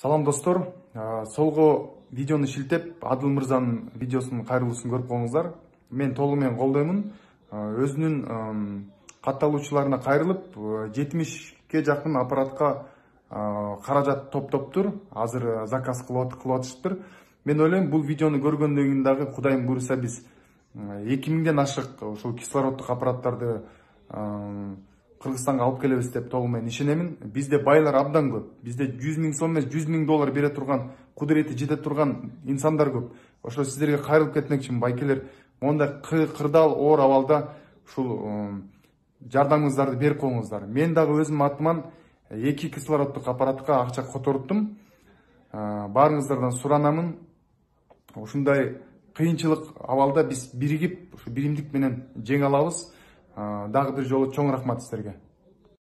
салам достор. А, солго видеону шилтеп адыл мырзанын видеосунун кайрылуусун көрүп калдыңыздар мен толугу менен колдоймун өзүнүн катталуучуларына кайрылып жетимишке жакын аппаратка каражат топтоптур азыр заказ кылып атышыптыр мен ойлойм бул видеону көргөндөн кийин дагы кудайым буюрса биз эки миңден ашык ушул кислороддук аппараттарды кыргызстанга алып келебиз деп толугу менен ишенемин бизде байлар абдан көп. Бизде жүз миң сом эмес жүз миң доллар бере турган кудурети жете турган инсандар көп. Ошо сиздерге кайрылып кетмекчимин байкелер. Мондай кы- кырдаал оор абалда ушул жардамыңыздарды берип коюңуздар мен дагы өзүмдүн атыман эки кислороддук аппаратка акча которуптум А, баарыңыздардан суранамын ушундай кыйынчылык абалда биз биригип ушу биримдик менен жеңе алабыз дагы бир жолу чоң рахмат сиздерге